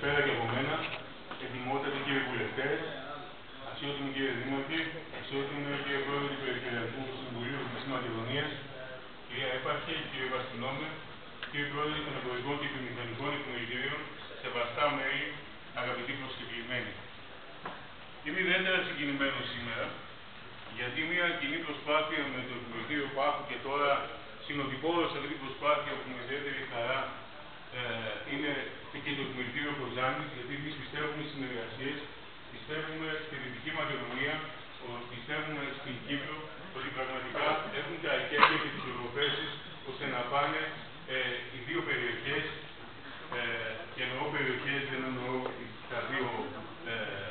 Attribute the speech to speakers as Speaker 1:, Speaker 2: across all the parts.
Speaker 1: καλησπέρα και από μένα. Ετοιμότατοι κύριοι βουλευτές, αξιότιμοι κύριε Δήμαρχοι, αξιότιμοι κύριε Πρόεδρε του Περιφερειακού Συμβουλίου της Μακεδονίας, κυρία Έπαρχη, κύριε Βαστινόμε, κύριε Πρόεδρε των Εμπορικών και Επιμηχανικών Εκμελητήριων, σεβαστά μέλη, αγαπητοί προσκεκλημένοι. Είμαι ιδιαίτερα συγκινημένος σήμερα, γιατί μια κοινή προσπάθεια με το Επιμελητήριο Πάχου και τώρα συνοδοιπόρος σε αυτή την προσπάθεια που με ιδιαίτερη χαρά ε, είναι και το Επιμελητήριο Κοζάνη, γιατί εμείς πιστεύουμε στις συνεργασίες, πιστεύουμε στη Δυτική Μακεδονία, πιστεύουμε στην Κύπρο, ότι πραγματικά έχουν τα εκέντια και τι προποθέσει ώστε να πάνε ε, οι δύο περιοχέ, ε, και εννοώ περιοχέ, δεν εννοώ τα δύο ε,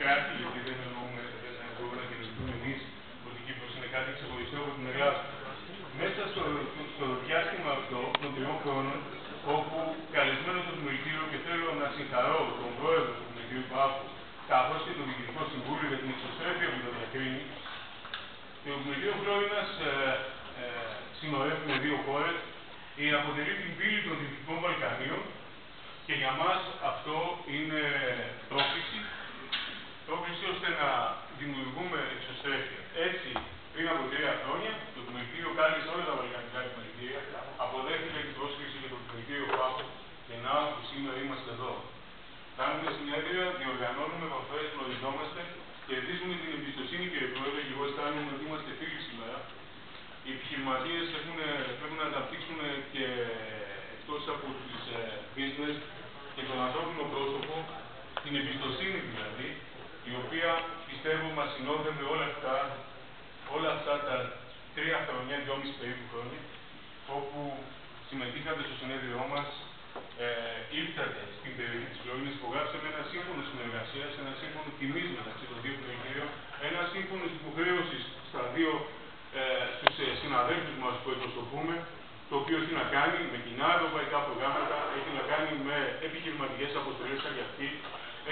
Speaker 1: κράτη, γιατί δεν εννοούμε, δεν εννοούμε να γεννηθούμε εμεί ότι η Κύπρος είναι κάτι ξεχωριστό από την Ελλάδα. Μέσα στο, στο διάστημα αυτό των τριών χρόνων, όπου καλεσμένο το Επιμελητήριο και θέλω να συγχαρώ τον πρόεδρο του Επιμελητήριου Πάπου, καθώ και το Διοικητικό Συμβούλιο για την εξωστρέφεια που το διακρίνει, το Επιμελητήριο Φλόρινα ε, ε, συνορεύει με δύο χώρε, ή αποτελεί την πύλη των Δυτικών Βαλκανίων και για μα αυτό είναι πρόκληση. Πρόκληση ώστε να δημιουργούμε εξωστρέφεια. Έτσι, πριν από τρία χρόνια, το Επιμελητήριο κάλεσε όλα τα Βαλκανικά Επιμελητήρια, αποδέχτηκε την πρόσκληση για το Επιμελητήριο Πάπου και να που σήμερα είμαστε εδώ. Κάνουμε συνέδρια, διοργανώνουμε επαφέ, γνωριζόμαστε, κερδίζουμε την εμπιστοσύνη, κύριε Πρόεδρε, και εγώ αισθάνομαι ότι είμαστε φίλοι σήμερα. Οι επιχειρηματίε πρέπει να αναπτύξουν και εκτό από τι ε, business και τον ανθρώπινο πρόσωπο, την εμπιστοσύνη δηλαδή, η οποία πιστεύω μα συνόδευε όλα αυτά, όλα αυτά τα τρία χρόνια, δυόμιση περίπου χρόνια, όπου συμμετείχατε στο συνέδριό μα, ε, ήρθατε στην περιοχή τη Φλόρινη, υπογράψαμε ένα σύμφωνο συνεργασίας, ένα σύμφωνο τιμής μεταξύ των δύο περιοχείων, ένα σύμφωνο υποχρέωσης στα δύο ε, στους ε, συναδέλφους μας που εκπροσωπούμε, το οποίο έχει να κάνει με κοινά ευρωπαϊκά προγράμματα, έχει να κάνει με επιχειρηματικές αποστολές σαν και αυτή,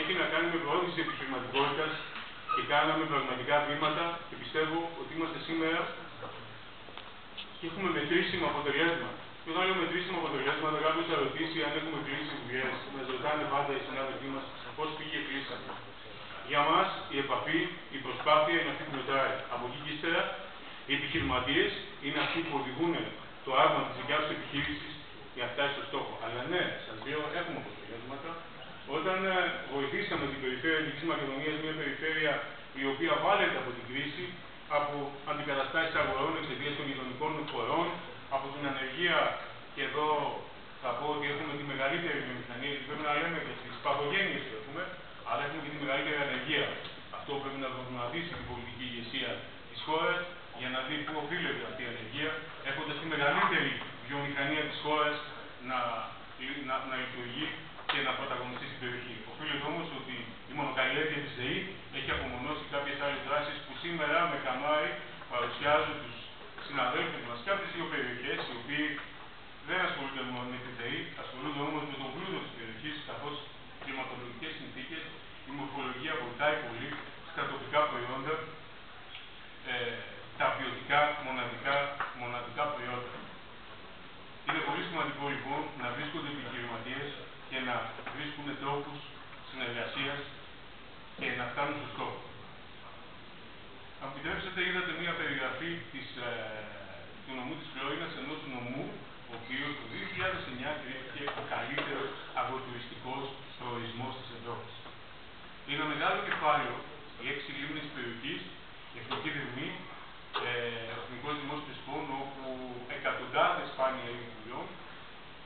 Speaker 1: έχει να κάνει με προώθηση επιχειρηματικότητας και κάναμε πραγματικά βήματα και πιστεύω ότι είμαστε σήμερα και έχουμε μετρήσιμα αποτελέσματα. Και όταν λέω μετρήσιμα αποτελέσματα, κάποιο θα ρωτήσει αν έχουμε κλείσει δουλειέ. Μα ρωτάνε πάντα οι συνάδελφοί μας πώς πήγε κλείσαμε. Για μας η επαφή, η προσπάθεια είναι αυτή που μετράει. Από εκεί και ύστερα οι επιχειρηματίες είναι αυτοί που οδηγούν το άγμα της δικιάς τους επιχείρησης για να φτάσει στο στόχο. Αλλά ναι, σας λέω, έχουμε αποτελέσματα. Όταν ε, βοηθήσαμε την περιφέρεια τη Μακεδονίας, μια περιφέρεια η οποία βάλεται από την κρίση, από αντικαταστάσεις αγορών εξαιτίας των γειτονικών χωρών, από την ανεργία, και εδώ θα πω ότι έχουμε τη μεγαλύτερη βιομηχανία, γιατί πρέπει να λέμε και τι παθογένειες που έχουμε, αλλά έχουμε και τη μεγαλύτερη ανεργία. Αυτό πρέπει να προβληματίσει την πολιτική ηγεσία της χώρας για να δει πού οφείλεται αυτή η ανεργία, έχοντας τη μεγαλύτερη βιομηχανία της χώρας να, να, να λειτουργεί και να πρωταγωνιστεί στην περιοχή. Οφείλεται όμως ότι η μονοκαλλιέργεια της ΔΕΗ έχει απομονώσει κάποιες άλλες δράσεις που σήμερα με καμάρι παρουσιάζουν τους συναδέλφου μας και από τις δύο περιοχές, οι οποίοι δεν ασχολούνται μόνο με τη ΔΕΗ, ασχολούνται όμως με τον πλούτο της περιοχής, καθώς οι κλιματολογικές συνθήκες, η μορφολογία βοηθάει πολύ στα τοπικά προϊόντα, ε, τα ποιοτικά μοναδικά, μοναδικά προϊόντα. Είναι πολύ σημαντικό λοιπόν να βρίσκονται επιχειρηματίες και να βρίσκουν τρόπους συνεργασίας και να φτάνουν στο στόχο. Αν επιτρέψετε, είδατε μία περιγραφή της, ε, του νομού της Φλόρινας, ενός νομού, ο οποίος το 2009 κρίθηκε ο καλύτερος αγροτουριστικός προορισμός της Ευρώπης. Είναι ένα μεγάλο κεφάλαιο, οι έξι λίμνες της περιοχής, η εθνική δερμή, ε, ο εθνικός δημόσιος σπών, όπου εκατοντάδες σπάνια ηλικιών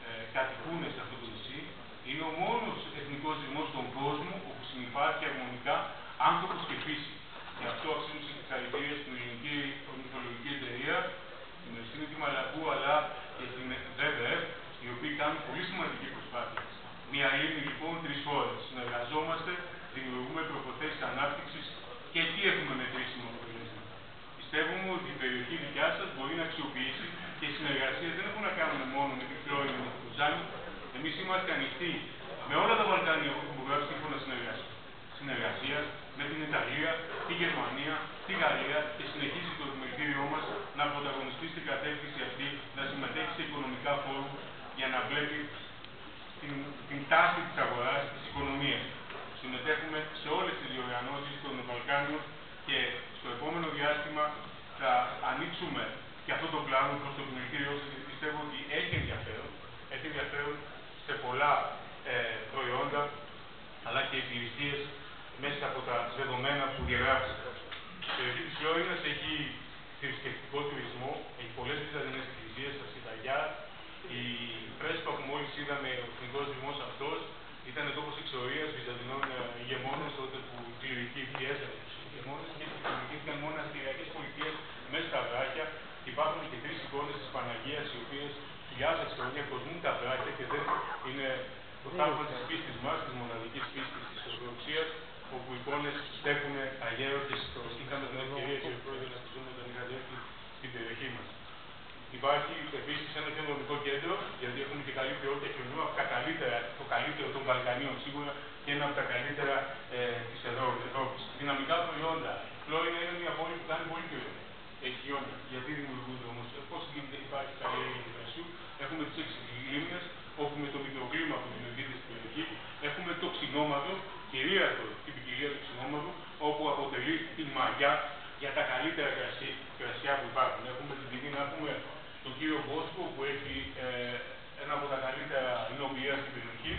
Speaker 1: ε, κατοικούν σε αυτό το νησί. Είναι ο μόνος εθνικός δημός στον κόσμο όπου συνεπάρχει αρμονικά άνθρωπος και φύση. Γι' αυτό αξίζουν συγχαρητήρια στην ελληνική ορνηθολογική εταιρεία, την Ευθύνη τη Μαλακού, αλλά και στην ΒΒΕΦ, οι οποίοι κάνουν πολύ σημαντική προσπάθεια. Μια λίμνη λοιπόν τρεις χώρες. Συνεργαζόμαστε, δημιουργούμε προποθέσει ανάπτυξης και τι έχουμε μετρήσιμο αποτελέσμα. Πιστεύουμε ότι η περιοχή δικιά σας μπορεί να αξιοποιήσει και οι συνεργασίες δεν έχουν να κάνουν μόνο με τη Φλόρινη με την Κουζάνη. Εμείς είμαστε ανοιχτοί με όλα τα Βαλκάνια που έχουν υπογράψει σύμφωνα συνεργασία, με την Ιταλία, τη Γερμανία, τη Γαλλία και συνεχίζει το επιμελητήριό μας να πρωταγωνιστεί στην κατεύθυνση αυτή, να συμμετέχει σε οικονομικά φόρου για να βλέπει την, την τάση της αγοράς, της οικονομίας. Συμμετέχουμε σε όλες τις διοργανώσεις των Βαλκάνιων και στο επόμενο διάστημα θα ανοίξουμε και αυτό το πλάνο προς το κινητήριο πιστεύω ότι έχει ενδιαφέρον. Έχει ενδιαφέρον σε πολλά ε, προϊόντα αλλά και υπηρεσίες μέσα από τα δεδομένα που διαγράφονται. Η περιοχή τη Φλόρινα έχει θρησκευτικό τουρισμό, έχει πολλές βυζαντινέ εκκλησίες, τα Σιταγιά. Η πρέσπα που μόλις είδαμε, ο εθνικός δημό αυτός, ήταν τόπος εξορίας βυζαντινών ε, ηγεμόνων τότε που η κληρική πιέζανε τους ηγεμόνες και δημιουργήθηκαν μόνο αστυνομικέ πολιτείες μέσα στα βράχια. Υπάρχουν και τρεις εικόνες της Παναγίας, οι οποίες χιλιάδε χρόνια κοσμούν τα βράχια και δεν είναι το θαύμα της πίστης μας, της μοναδικής πίστης της Ορθοδοξίας, όπου οι εικόνες στέκουν αγέω και είχαμε την ευκαιρία, κύριε Πρόεδρε, να ζούμε όταν είχατε έρθει στην περιοχή μα. Υπάρχει επίσης ένα κοινωνικό κέντρο, γιατί έχουμε και καλή ποιότητα χιονιού, από τα καλύτερα, το καλύτερο των Βαλκανίων σίγουρα και ένα από τα καλύτερα ε, της Ευρώπης. Δυναμικά προϊόντα. Η Φλόρινα είναι μια πόλη που κάνει πολύ ποιότητα. Έχει χιόνια. Γιατί δημιουργούνται όμω, πώ γίνεται, υπάρχει καλλιέργεια του έχουμε τι έξι όπου με το μικροκλίμα που δημιουργείται στην περιοχή έχουμε το ξυνόματο, κυρίαρχο την ποικιλία του ξυνόματο, όπου αποτελεί την μαγιά για τα καλύτερα κρασιά που υπάρχουν. Έχουμε την τιμή να έχουμε τον κύριο Μπόσκο που έχει ε, ένα από τα καλύτερα εινοποιεία στην περιοχή,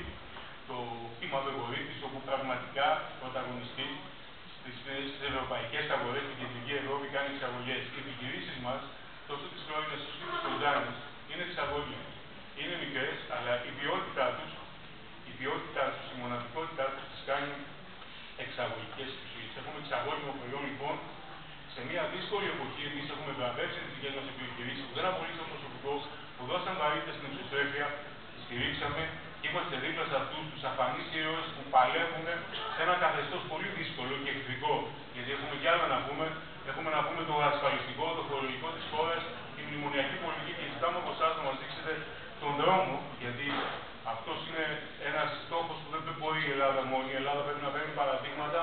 Speaker 1: το κύμα Βεγορίτης, όπου πραγματικά πρωταγωνιστεί στι ευρωπαϊκέ αγορέ στην κεντρική Ευρώπη κάνει εξαγωγέ. Οι επιχειρήσει μα, τόσο τη Φλόρινα όσο και τη Κοντάνη, είναι εξαγωγή είναι μικρέ, αλλά η ποιότητά του, η ποιότητά του, η μοναδικότητά του τι κάνει εξαγωγικέ ουσίε. Έχουμε εξαγώγημο προϊόν λοιπόν σε μια δύσκολη εποχή. Εμεί έχουμε βραβεύσει τι δικέ μα επιχειρήσει που δεν απολύσαν προσωπικό, που δώσαν βαρύτητα στην εξωστρέφεια, στηρίξαμε και είμαστε δίπλα σε αυτού του αφανεί ήρωε που παλεύουν σε ένα καθεστώ πολύ δύσκολο και εχθρικό. Γιατί έχουμε κι άλλα να πούμε. Έχουμε να πούμε το ασφαλιστικό, το φορολογικό τη χώρα, τη μνημονιακή πολιτική και ζητάμε από εσά να μα δείξετε τον δρόμο, γιατί αυτό είναι ένα στόχο που δεν μπορεί η Ελλάδα μόνη. Η Ελλάδα πρέπει να παίρνει παραδείγματα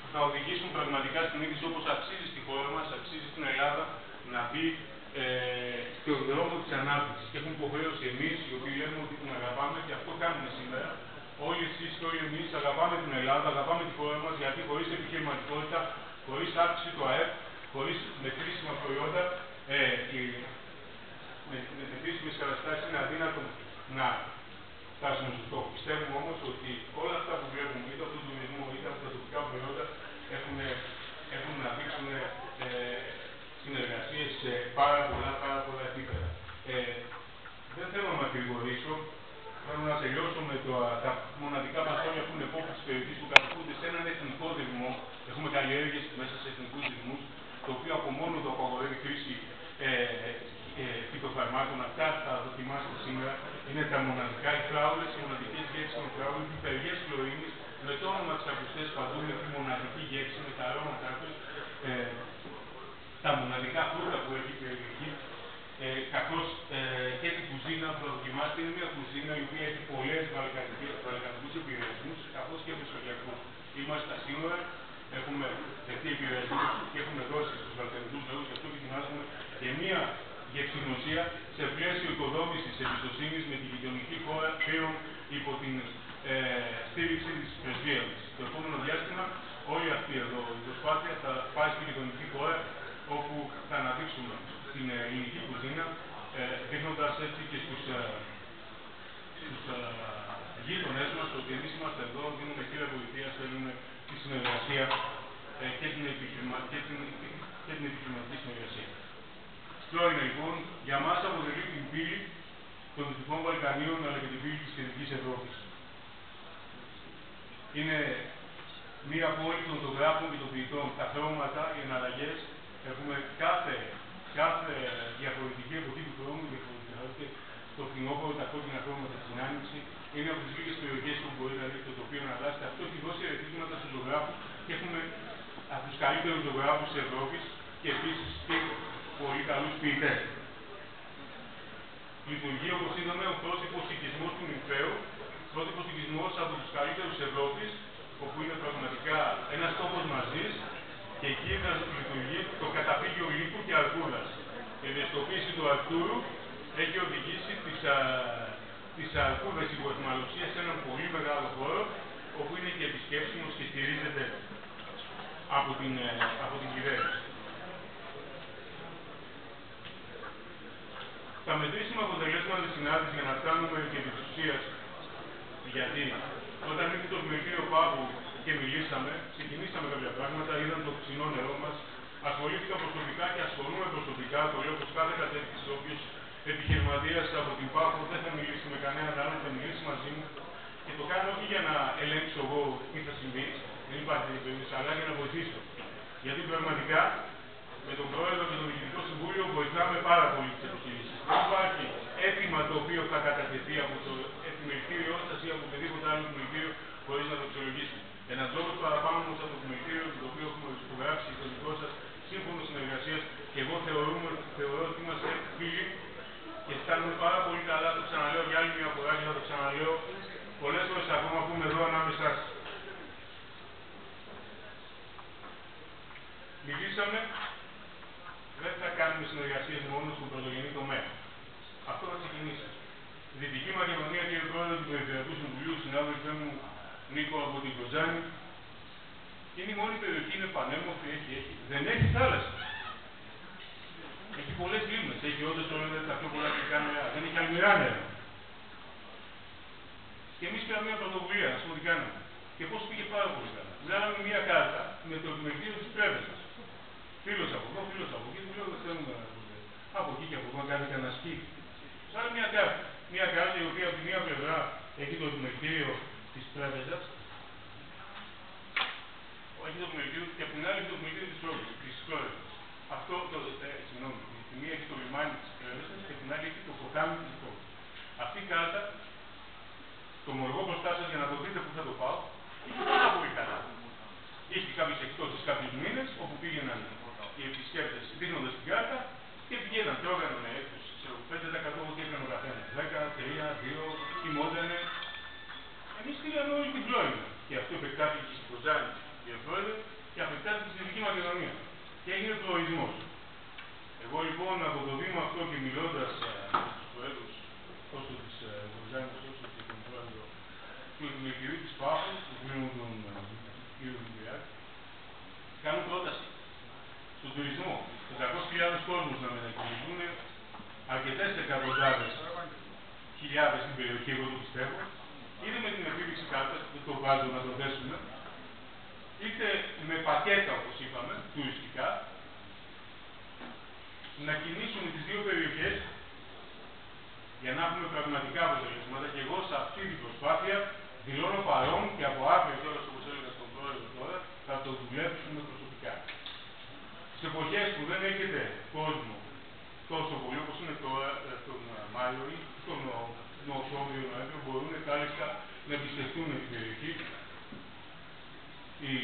Speaker 1: που θα οδηγήσουν πραγματικά στην ίδρυση όπω αξίζει στη χώρα μα, αξίζει στην Ελλάδα να μπει ε, στον δρόμο της ανάπτυξης. Και έχουμε υποχρέωση εμείς, οι οποίοι λέμε ότι την αγαπάμε και αυτό κάνουμε σήμερα. Όλοι εσείς και όλοι εμείς αγαπάμε την Ελλάδα, αγαπάμε τη χώρα μας, γιατί χωρίς επιχειρηματικότητα, χωρίς αύξηση του ΑΕΠ, χωρίς μετρήσιμα προϊόντα, ε, με, με επίσημε καταστάσεις είναι αδύνατο να φτάσουμε στο στόχο. Πιστεύουμε όμως ότι όλα αυτά που βλέπουμε, είτε από τον τουρισμό είτε από τα τοπικά προϊόντα, έχουν, έχουν να δείξουν ε, συνεργασίες σε πάρα πολλά, πάρα πολλά επίπεδα. Ε, δεν θέλω να μακρηγορήσω. Θέλω να τελειώσω με το, τα μοναδικά μαθόνια που είναι πόλη της περιοχής που κατοικούνται σε έναν εθνικό δρυμό. Έχουμε καλλιέργειες μέσα σε εθνικούς δρυμού, το οποίο από μόνο το απαγορεύει χρήση ε, ε, φυτοφαρμάκων, αυτά θα δοκιμάσετε σήμερα, είναι τα μοναδικά, οι φράουλες, οι μοναδικές γεύσεις των φράουλων, οι υπεργές χλωρίνης, με το όνομα της ακουστές παντού, με τη μοναδική γεύση, με τα αρώματά τους, ε, τα μοναδικά φρούτα που έχει η περιοχή, ε, καθώς ε, και την κουζίνα που θα δοκιμάσετε, είναι μια κουζίνα η οποία έχει πολλές βαλκανικούς επηρεασμούς, καθώς και μεσογειακούς. Είμαστε στα σύνορα, έχουμε δεχτεί επηρεασμούς και έχουμε δώσει στους βαλκανικούς λαούς, γι' αυτό και ετοιμάζουμε και μια για ξυγνωσία σε πλαίσιο οικοδόμηση εμπιστοσύνη με τη γειτονική χώρα πλέον υπό την ε, στήριξη τη πρεσβεία τη. Το επόμενο διάστημα όλη αυτή εδώ η προσπάθεια θα πάει στη γειτονική χώρα όπου θα αναδείξουμε την ε, ελληνική κουζίνα ε, δείχνοντας έτσι και στους ε, ε, γείτονές μας ότι εμείς είμαστε εδώ, δίνουμε κύρια βοηθείας, θέλουμε τη συνεργασία ε, και την, επιχειρημα... και την, και την επιχειρηματική συνεργασία. Φλόρινα λοιπόν για μας αποτελεί την πύλη των Δυτικών Βαλκανίων αλλά και την πύλη της Κεντρικής Ευρώπης. Είναι μία πόλη των φωτογράφων και των ποιητών. Τα χρώματα, οι εναλλαγές, έχουμε κάθε, κάθε διαφορετική εποχή του χρόνου, διαφορετικά το φθινόπωρο, τα κόκκινα χρώματα στην άνοιξη. Είναι από τις λίγες περιοχές που μπορείς να δεις το τοπίο να αλλάξει. Αυτό έχει δώσει ερεθίσματα στου ζωγράφου και έχουμε από τους καλύτερους ζωγράφους της Ευρώπης και επίσης και πολύ καλούς ποιητές. Λειτουργεί, όπως είδαμε, ο πρότυπο οικισμός του Νυμφαίου, πρότυπο οικισμό από τους καλύτερους Ευρώπης, όπου είναι πραγματικά ένας τόπος μαζί και εκεί λειτουργεί το καταφύγιο λύκου και αρκούδα. Η ευαισθητοποίηση του Αρκτούρου έχει οδηγήσει τις, α, της Αρκούδας Υποεθμαλωσίας σε έναν πολύ μεγάλο χώρο, όπου είναι και επισκέψιμος και στηρίζεται από την, ε, από την κυβέρνηση. Τα μετρήσιμα αποτελέσματα της συνάντησης για να φτάνουμε και της ουσίας, γιατί όταν ήρθε το Δημητήριο Πάγου και μιλήσαμε, ξεκινήσαμε κάποια πράγματα, είδαν το ξινό νερό μας, ασχολήθηκα προσωπικά και ασχολούμαι προσωπικά, το λέω πως κάθε κατεύθυνση, όποιος επιχειρηματίας από την Πάγου δεν θα μιλήσει με κανέναν άλλον, θα μιλήσει μαζί μου και το κάνω όχι για να ελέγξω εγώ τι θα συμβεί, δεν υπάρχει περίπτωση, αλλά για να βοηθήσω. Γιατί πραγματικά με τον Πρόεδρο και το Διοικητικό Συμβούλιο βοηθάμε πάρα πολύ τις επιχειρήσεις. Δεν υπάρχει αίτημα το οποίο θα κατατεθεί από το επιμελητήριό σας ή από οποιοδήποτε άλλο επιμελητήριο χωρί να το αξιολογήσουμε. Ένας λόγος παραπάνω όμως από το επιμελητήριο το οποίο έχουμε υπογράψει το δικό σας σύμφωνο συνεργασίας και εγώ θεωρούμε, θεωρώ ότι είμαστε φίλοι και κάνουμε πάρα πολύ καλά. Το ξαναλέω για άλλη μια φορά και θα το ξαναλέω πολλές φορές ακόμα που είμαι εδώ ανάμεσά σας. Μιλήσαμε, δεν θα κάνουμε συνεργασίες μόνος στον πρωτογενή τομέα. Αυτό θα ξεκινήσει. Η Δυτική Μακεδονία, κύριε Πρόεδρε του Περιφερειακού Συμβουλίου, συνάδελφέ μου Νίκο από την Κοτζάνη, είναι η μόνη περιοχή, είναι πανέμορφη, έχει, έχει, δεν έχει θάλασσα. Έχει πολλές λίμνες, έχει όντως όλα τα πιο πολλά γλυκά νερά, δεν έχει αλμυρά νερά. Και εμείς πήραμε μια πρωτοβουλία, να πούμε τι κάναμε. Και πώς πήγε πάρα πολύ καλά. Βγάλαμε μια κάρτα με το επιμελητήριο της Πρέβεζα. Φίλος από εδώ, φίλος από εκεί, του λέω δεν θέλουμε από εκεί και από εδώ να κάνει κανένα σκι. Σαν μια κάρτα. Μια κάρτα η οποία από τη μία πλευρά έχει το επιμελητήριο της Πρέβεζα. Έχει το επιμελητήριο και από την άλλη έχει το επιμελητήριο της Πρέβεζα. Αυτό το, ε, συγγνώμη, τη μία έχει το λιμάνι της Πρέβεζα και την άλλη έχει το ποτάμι της Πρέβεζα. Αυτή η κάρτα, το μοργό μπροστά σας για να το δείτε που θα το πάω, είχε πάρα πολύ καλά. Είχε κάποιες εκτόσει κάποιους μήνες όπου πήγαιναν οι επισκέπτες δίνοντα την κάρτα και πηγαίναν, τρώγανε με έκπτωση. Σε 5% ό,τι έκανε ο καθένα. 10, 3, 2, κοιμότανε. Εμεί στείλαμε όλη την πλώρη. Και αυτό επεκτάθηκε στην Κοζάνη και Ευρώπη και επεκτάθηκε στη Δυτική Μακεδονία. Και έγινε προορισμό. Εγώ λοιπόν από το βήμα αυτό και μιλώντα με του προέδρου τόσο τη Κοζάνη όσο και τον πρόεδρο του Επιμελητηρίου τη Πάφου, του κ. τον κ. Δημητριάκη, κάνω πρόταση στον τουρισμό. 400.000 κόσμους να μετακινηθούν, αρκετές εκατοντάδες χιλιάδες στην περιοχή, εγώ το πιστεύω, είτε με την επίδειξη κάρτας, δεν το βάζω να το δέσουμε, είτε με πακέτα, όπως είπαμε, τουριστικά, να κινήσουμε τις δύο περιοχές για να έχουμε πραγματικά αποτελέσματα και εγώ σε αυτή την προσπάθεια δηλώνω παρόν και από αύριο κιόλα όπως έλεγα στον πρόεδρο τώρα θα το δουλέψουμε προσωπικά. Σε εποχές που δεν έχετε κόσμο τόσο πολύ όπως είναι τώρα ε, τον Μάιο ή τον Οκτώβριο, Νοέμβριο, μπορούν κάλλιστα να εμπιστευτούν την περιοχή. Οι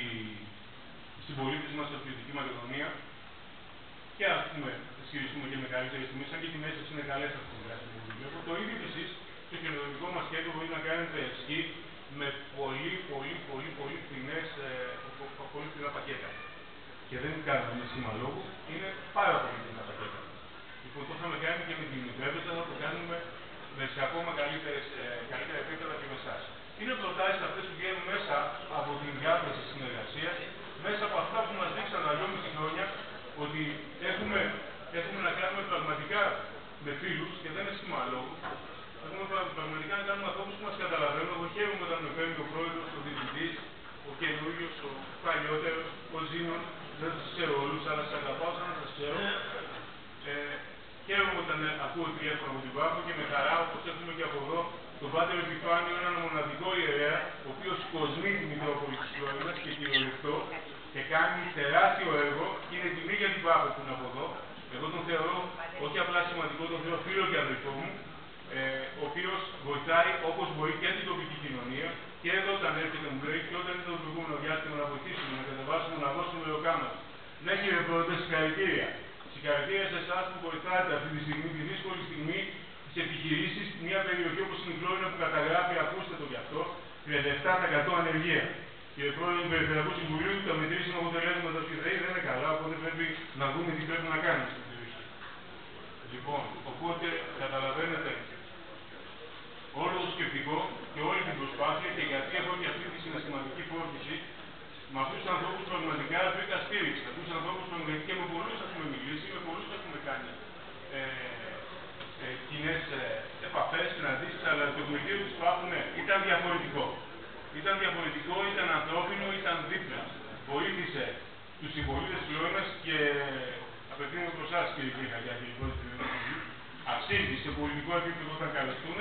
Speaker 1: συμπολίτες μας από τη Δυτική Μακεδονία και ας πούμε ισχυριστούμε και με καλύτερε τιμές, αν και οι τιμές είναι καλές αυτή τη δράση που βλέπω. Το ίδιο εσείς το κοινωνικό μας σχέδιο μπορεί να κάνετε σκι με πολύ, πολύ, πολύ, πολύ φθηνές ε, πολύ φθηνά πακέτα και δεν κάνουμε ένα σήμα λόγου, είναι πάρα πολύ δυνατά τα πακέτα. Λοιπόν, το είχαμε κάνει και με την Τρέπεζα, θα το κάνουμε με σε ακόμα καλύτερες, ε, καλύτερα επίπεδα και με εσάς. Είναι προτάσεις αυτές που βγαίνουν μέσα από την διάθεση συνεργασίας, μέσα από αυτά που μας δείξαν τα 2,5 χρόνια, ότι έχουμε, έχουμε να κάνουμε πραγματικά με φίλου και δεν είναι σήμα λόγου. Έχουμε πραγματικά να κάνουμε ανθρώπου που μα καταλαβαίνουν. Εγώ χαίρομαι όταν με παίρνει ο πρόεδρο, ο διευθυντή, ο καινούριο, ο παλιότερο, ο Ζήνων, δεν του ξέρω όλου, αλλά σα αγαπάω σαν να σα ξέρω. Ε, χαίρομαι όταν ακούω τηλέφωνο από την Πάφο και με χαρά, όπω έχουμε και από εδώ, τον Πάτερ Επιφάνιο, έναν μοναδικό ιερέα, ο οποίος κοσμεί τη Μητρόπολη της Φλόρινα και κυριολεκτό και κάνει τεράστιο έργο και είναι τιμή για την Πάφο που είναι από εδώ. Εγώ τον θεωρώ όχι απλά σημαντικό, τον θεωρώ φίλο και αδελφό μου, ε, ο οποίος βοηθάει όπως μπορεί και την τοπική κοινωνία και εδώ όταν έρχεται μου λέει και όταν ήταν το προηγούμενο διάστημα να βοηθήσουμε, να κατεβάσουμε, να δώσουμε λεωκάμα. Ναι κύριε Πρόεδρε, συγχαρητήρια. Συγχαρητήρια σε εσάς που βοηθάτε αυτή τη στιγμή, τη δύσκολη στιγμή τη επιχειρήσεις, μια περιοχή όπως είναι η Φλόρινα που καταγράφει, ακούστε το γι' αυτό, 37% ανεργία. Κύριε Πρόεδρε του Περιφερειακού Συμβουλίου, τα μετρήσιμα αποτελέσματα στη ΔΕΗ δεν είναι καλά, οπότε πρέπει να δούμε τι πρέπει να κάνουμε στην περιοχή. Λοιπόν, οπότε καταλαβαίνετε άθλια και γιατί έχω και αυτή τη συναισθηματική φόρτιση, με αυτού του ανθρώπου πραγματικά βρήκα στήριξη. Αυτού του ανθρώπου πραγματικά και με πολλού έχουμε μιλήσει, με πολλού έχουμε κάνει ε, ε, κοινέ ε, επαφέ, συναντήσει, αλλά το κομμωτήριο του Πάπου ναι, ήταν διαφορετικό. Ήταν διαφορετικό, ήταν ανθρώπινο, ήταν δίπλα. Βοήθησε του συμπολίτε τη Λόινα και απευθύνω προ εσά, κύριε Κίχα, για την υπόλοιπη Αξίζει σε πολιτικό επίπεδο όταν καλεστούν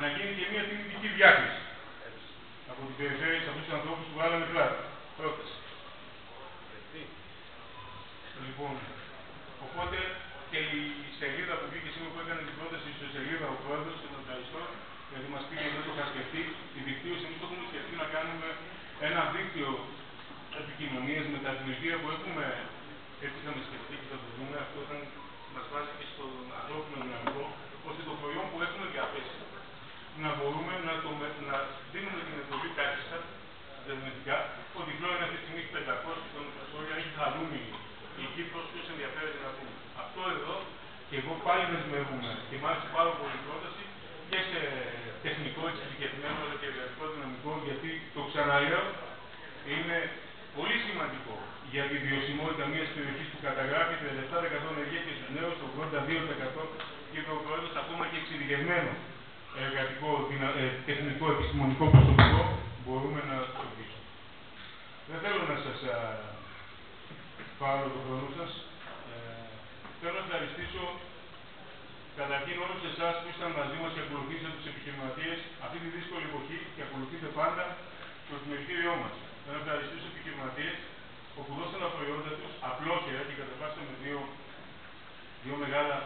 Speaker 1: να γίνει και μια τιμητική διάκριση από την περιφέρεια σε αυτού του ανθρώπου που βάλανε πλάτη. Πρόταση. Λοιπόν, οπότε και η σελίδα που βγήκε σήμερα που έκανε την πρόταση στη σελίδα ο πρόεδρος, και τον ευχαριστώ, γιατί μας πήγε δεν το είχα σκεφτεί, η δικτύωση. Εμείς το έχουμε σκεφτεί να κάνουμε ένα δίκτυο επικοινωνίας με τα δημιουργία που έχουμε. Έτσι είχαμε σκεφτεί και θα το δούμε. Αυτό θα μας βάζει και στο ανθρώπινο δυναμικό, ώστε το προϊόν που έχουμε διαθέσει να μπορούμε να, το, να δίνουμε την εντολή κάθιστα δεσμευτικά. Ο διπλό είναι αυτή τη στιγμή 500 των Κασόρια, έχει χαρούμενη η Κύπρος, ποιος ενδιαφέρεται να πούμε. Αυτό εδώ και εγώ πάλι δεσμεύουμε και μάλιστα πάρα πολύ πρόταση και σε τεχνικό εξειδικευμένο αλλά και εργατικό δυναμικό γιατί το ξαναλέω είναι πολύ σημαντικό για τη βιωσιμότητα μιας περιοχής που καταγράφει 37% ενεργεία και στους νέους, 82% και το πρόεδρος ακόμα και εξειδικευμένο εργατικό, ε, τεχνικό, επιστημονικό προσωπικό μπορούμε να το δείξουμε. Δεν θέλω να σας α, πάρω το χρόνο σας. Ε, θέλω να ευχαριστήσω καταρχήν όλους εσάς που ήσταν μαζί μας και ακολουθήσατε τους επιχειρηματίες αυτή τη δύσκολη εποχή και ακολουθείτε πάντα το επιμελητήριό μας. Θέλω να ευχαριστήσω τους επιχειρηματίες όπου δώσαν τα προϊόντα τους απλόχερα και κατεβάσαμε δύο, δύο μεγάλα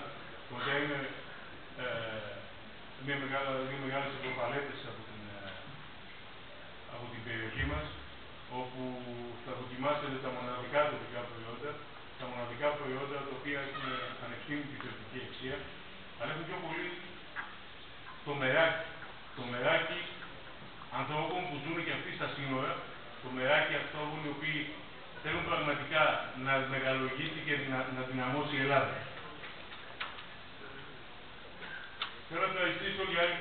Speaker 1: κοντέινερ ε, μια μεγάλα, δύο μεγάλες ευρωπαλέτες από την, ε, από την περιοχή μας, όπου θα δοκιμάσετε τα μοναδικά τοπικά προϊόντα, τα μοναδικά προϊόντα τα οποία έχουν ανεξήγητη θετική αξία, αλλά έχουν πιο πολύ το μεράκι. Το μεράκι ανθρώπων που ζουν και αυτοί στα σύνορα, το μεράκι ανθρώπων οι οποίοι θέλουν πραγματικά να μεγαλογήσει και να, να δυναμώσει η Ελλάδα. Θέλω να ευχαριστήσω για άλλη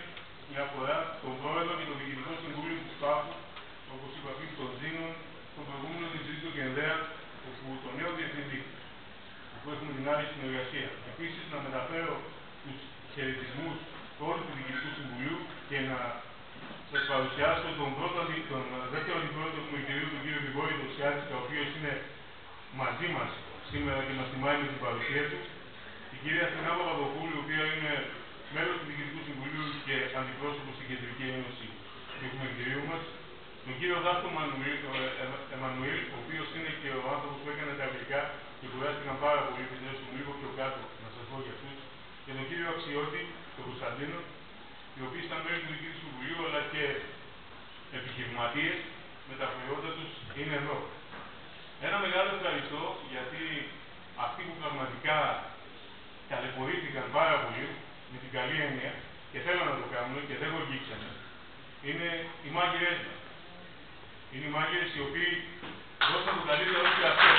Speaker 1: μια φορά τον πρόεδρο και το διοικητικό συμβούλιο του ΣΠΑΦΟΥ, όπω είπα πριν, τον Ζήνο, τον προηγούμενο διευθυντή του Κενδέα, όπου το νέο διευθυντή, που έχουμε την άλλη συνεργασία. Επίσης, να μεταφέρω τους χαιρετισμούς του όλου του διοικητικού συμβουλίου και να σας παρουσιάσω τον, πρώτο, τον δεύτερο αντιπρόεδρο του Μητηρίου, τον κύριο Γρηγόρη Δοσιάτη, ο οποίος είναι μαζί μας σήμερα και μας τιμάει με την παρουσία του. Η κυρία Στενά Παπαδοπούλου, η οποία είναι μέλος του Διοικητικού Συμβουλίου και αντιπρόσωπος στην Κεντρική Ένωση του Εκμελητηρίου μας, τον κύριο Δάσκο Εμμανουήλ, ο οποίος είναι και ο άνθρωπος που έκανε τα αγγλικά και κουράστηκαν πάρα πολύ τη νέα μου λίγο πιο κάτω, να σας πω για αυτούς, και τον κύριο Αξιώτη, τον Κωνσταντίνο, οι οποίοι ήταν μέλη του Διοικητικού Συμβουλίου αλλά και επιχειρηματίες με τα προϊόντα τους είναι εδώ. Ένα μεγάλο ευχαριστώ γιατί αυτοί που πραγματικά ταλαιπωρήθηκαν πάρα πολύ με την καλή έννοια και θέλουν να το κάνουν και δεν γοργήξανε, είναι οι μάγειρες μας. Είναι οι μάγειρες οι οποίοι δώσαν το καλύτερο και αυτό.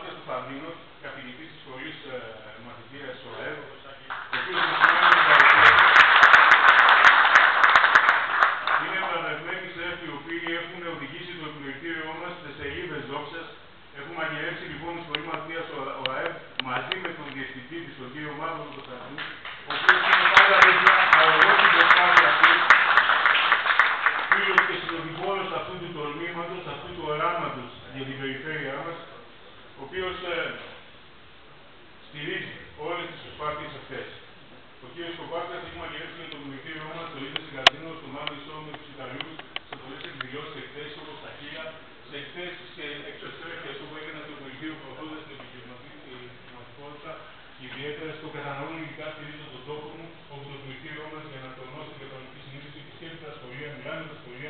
Speaker 1: Κώστας Παπαδίνος, καθηγητής της Σχολής ε, Μαθητείας ΟΕΒ, ΕΕ, ο οποίος μας κάνει Είναι βραβευμένοι οι οποίοι έχουν οδηγήσει το επιμελητήριό μας σε σελίδες δόξας. Έχουμε αγγελέψει λοιπόν τη Σχολή του ΟΑΕΒ μαζί με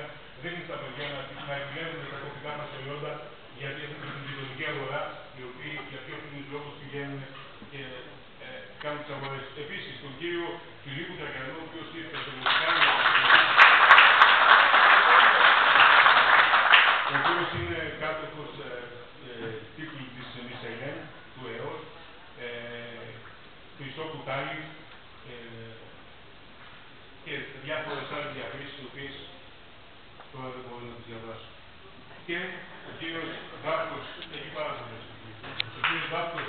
Speaker 1: οικογένεια δίνουν στα παιδιά να επιλέγουν τα κοπικά μας προϊόντα γιατί έχουν την κοινωνική αγορά, οι οποίοι γιατί έχουν τους λόγους πηγαίνουν και ε, κάνουν τις αγορές. Επίσης, τον κύριο Φιλίππου Τρακανό, ο οποίος είναι στο Μουσικά, Και ο κύριος Βάρκος, εκεί πάρα πολύ. Ο κύριος Βάρκος